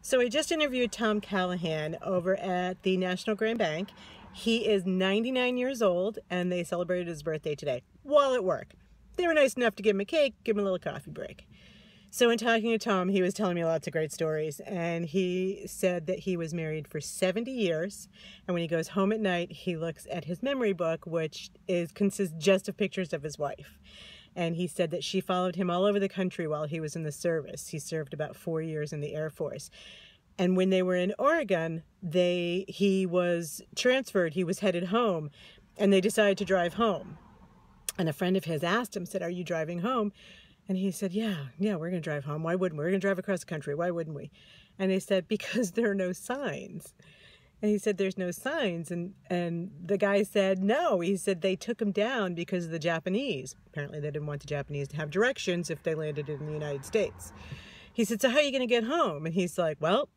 So I just interviewed Tom Callahan over at the National Grand Bank. He is 99 years old and they celebrated his birthday today while at work. They were nice enough to give him a cake, give him a little coffee break. So in talking to Tom, he was telling me lots of great stories and he said that he was married for 70 years and when he goes home at night, he looks at his memory book which is consists just of pictures of his wife and he said that she followed him all over the country while he was in the service. He served about four years in the Air Force. And when they were in Oregon, they he was transferred, he was headed home, and they decided to drive home. And a friend of his asked him, said, Are you driving home? And he said, Yeah, yeah, we're going to drive home. Why wouldn't we? We're going to drive across the country. Why wouldn't we? And they said, Because there are no signs. And he said, there's no signs. And, and the guy said, no. He said they took him down because of the Japanese. Apparently they didn't want the Japanese to have directions if they landed in the United States. He said, so how are you going to get home? And he's like, well,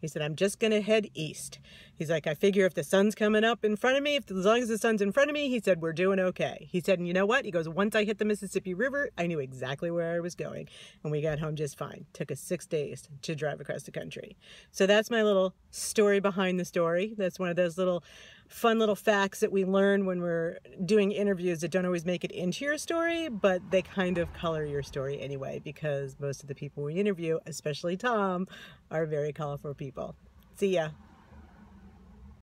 he said, I'm just going to head east. He's like, I figure if the sun's coming up in front of me, if as long as the sun's in front of me, he said, we're doing okay. He said, and you know what? He goes, once I hit the Mississippi River, I knew exactly where I was going. And we got home just fine. Took us six days to drive across the country. So that's my little story behind the story. That's one of those little fun little facts that we learn when we're doing interviews that don't always make it into your story, but they kind of color your story anyway, because most of the people we interview, especially Tom, are very colorful people. See ya.